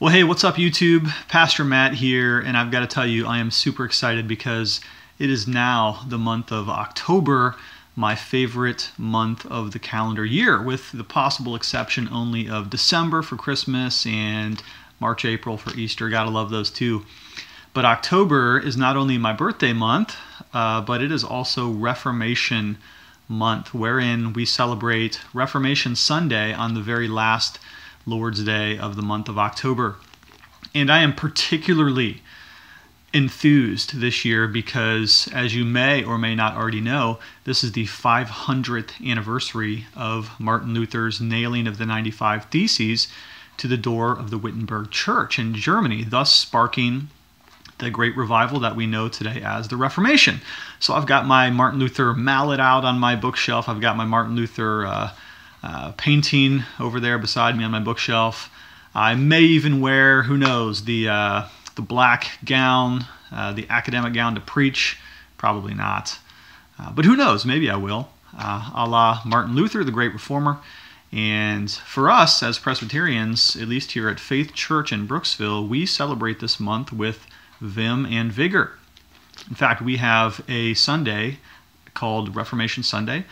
Well, hey, what's up, YouTube? Pastor Matt here, and I've got to tell you, I am super excited because it is now the month of October, my favorite month of the calendar year, with the possible exception only of December for Christmas and March, April for Easter. Gotta love those too. But October is not only my birthday month, uh, but it is also Reformation month, wherein we celebrate Reformation Sunday on the very last Lord's Day of the month of October. And I am particularly enthused this year because, as you may or may not already know, this is the 500th anniversary of Martin Luther's nailing of the 95 Theses to the door of the Wittenberg Church in Germany, thus sparking the great revival that we know today as the Reformation. So I've got my Martin Luther mallet out on my bookshelf. I've got my Martin Luther uh, uh, painting over there beside me on my bookshelf. I may even wear, who knows, the uh, the black gown, uh, the academic gown to preach. Probably not, uh, but who knows? Maybe I will. Uh, a la Martin Luther, the great reformer. And for us as Presbyterians, at least here at Faith Church in Brooksville, we celebrate this month with vim and vigor. In fact, we have a Sunday called Reformation Sunday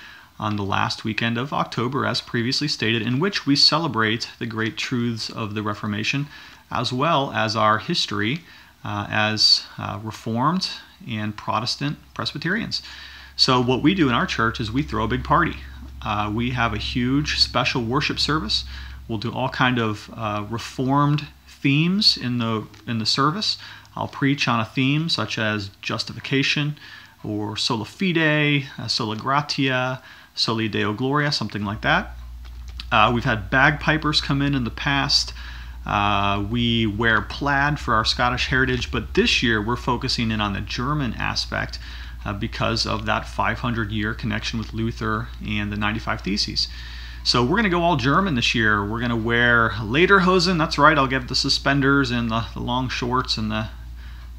on the last weekend of October, as previously stated, in which we celebrate the great truths of the Reformation as well as our history uh, as uh, Reformed and Protestant Presbyterians. So, what we do in our church is we throw a big party. Uh, we have a huge special worship service. We'll do all kind of uh, Reformed themes in the in the service. I'll preach on a theme such as justification or sola fide, uh, sola gratia, Soli Deo Gloria, something like that. Uh, we've had bagpipers come in in the past. Uh, we wear plaid for our Scottish heritage, but this year we're focusing in on the German aspect uh, because of that 500 year connection with Luther and the 95 Theses. So we're going to go all German this year. We're going to wear lederhosen. That's right. I'll get the suspenders and the, the long shorts and the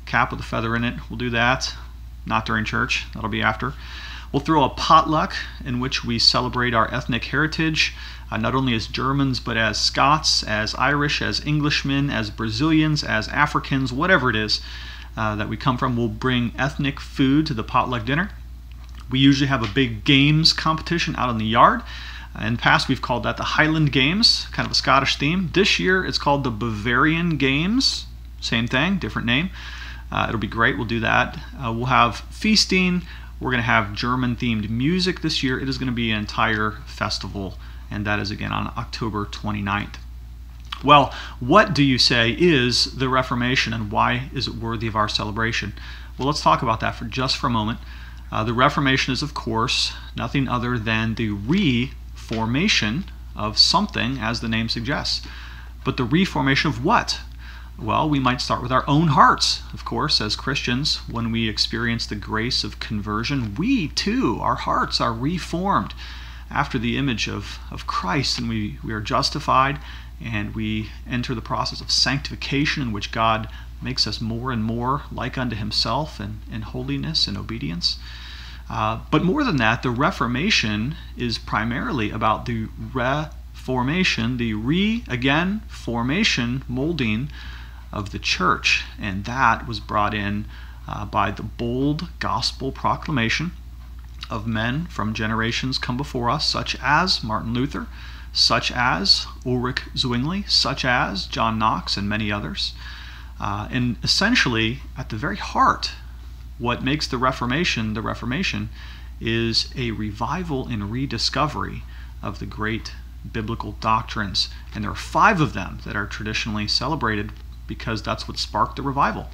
cap with a feather in it. We'll do that. Not during church. That'll be after. We'll throw a potluck in which we celebrate our ethnic heritage, uh, not only as Germans, but as Scots, as Irish, as Englishmen, as Brazilians, as Africans, whatever it is uh, that we come from. We'll bring ethnic food to the potluck dinner. We usually have a big games competition out in the yard. Uh, in the past, we've called that the Highland Games, kind of a Scottish theme. This year, it's called the Bavarian Games. Same thing, different name. Uh, it'll be great. We'll do that. Uh, we'll have feasting. We're going to have German themed music this year. It is going to be an entire festival, and that is again on October 29th. Well, what do you say is the Reformation and why is it worthy of our celebration? Well, let's talk about that for just for a moment. Uh, the Reformation is, of course, nothing other than the reformation of something, as the name suggests. But the reformation of what? Well, we might start with our own hearts, of course, as Christians. When we experience the grace of conversion, we too, our hearts are reformed after the image of, of Christ, and we, we are justified, and we enter the process of sanctification in which God makes us more and more like unto Himself in, in holiness and obedience. Uh, but more than that, the Reformation is primarily about the reformation, the re, again, formation, molding of the church, and that was brought in uh, by the bold gospel proclamation of men from generations come before us, such as Martin Luther, such as Ulrich Zwingli, such as John Knox, and many others. Uh, and essentially, at the very heart, what makes the Reformation the Reformation is a revival and rediscovery of the great biblical doctrines. And there are five of them that are traditionally celebrated because that's what sparked the revival.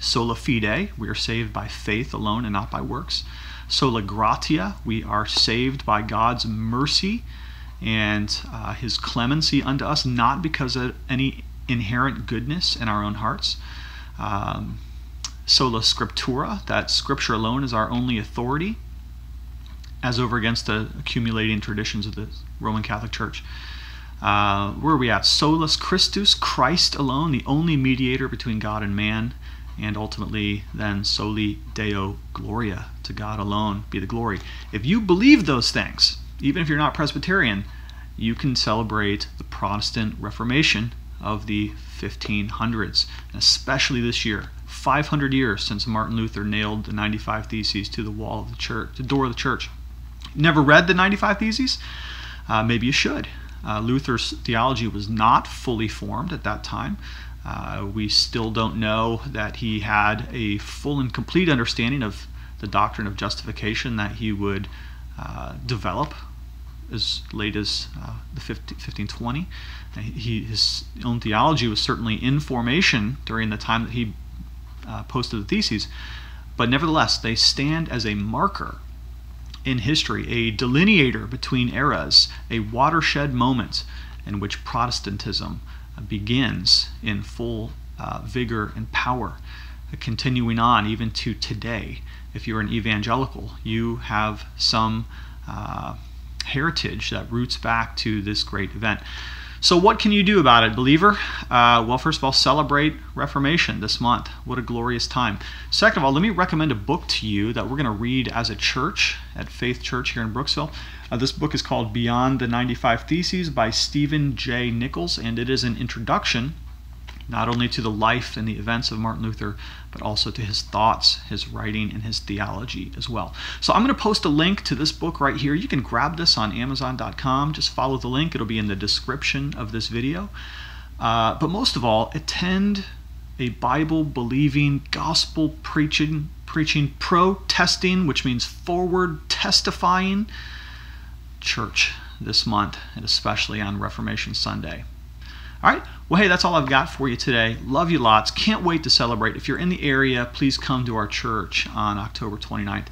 Sola fide, we are saved by faith alone and not by works. Sola gratia, we are saved by God's mercy and uh, his clemency unto us, not because of any inherent goodness in our own hearts. Um, sola scriptura, that scripture alone is our only authority, as over against the accumulating traditions of the Roman Catholic Church. Uh, where are we at? Solus Christus, Christ alone, the only mediator between God and man, and ultimately then soli Deo Gloria, to God alone be the glory. If you believe those things, even if you're not Presbyterian, you can celebrate the Protestant Reformation of the 1500s, and especially this year. 500 years since Martin Luther nailed the 95 Theses to the wall of the church, the door of the church. Never read the 95 Theses? Uh, maybe you should. Uh, Luther's theology was not fully formed at that time. Uh, we still don't know that he had a full and complete understanding of the doctrine of justification that he would uh, develop as late as uh, the 15, 1520. He, his own theology was certainly in formation during the time that he uh, posted the theses, but nevertheless, they stand as a marker in history, a delineator between eras, a watershed moment in which Protestantism begins in full uh, vigor and power, continuing on even to today. If you're an evangelical, you have some uh, heritage that roots back to this great event. So, what can you do about it, believer? Uh, well, first of all, celebrate Reformation this month. What a glorious time. Second of all, let me recommend a book to you that we're going to read as a church at Faith Church here in Brooksville. Uh, this book is called Beyond the 95 Theses by Stephen J. Nichols, and it is an introduction not only to the life and the events of Martin Luther, but also to his thoughts, his writing, and his theology as well. So I'm going to post a link to this book right here. You can grab this on Amazon.com. Just follow the link, it'll be in the description of this video. Uh, but most of all, attend a Bible believing, gospel preaching, preaching, protesting, which means forward testifying church this month, and especially on Reformation Sunday. All right. Well, hey, that's all I've got for you today. Love you lots. Can't wait to celebrate. If you're in the area, please come to our church on October 29th.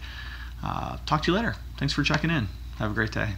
Uh, talk to you later. Thanks for checking in. Have a great day.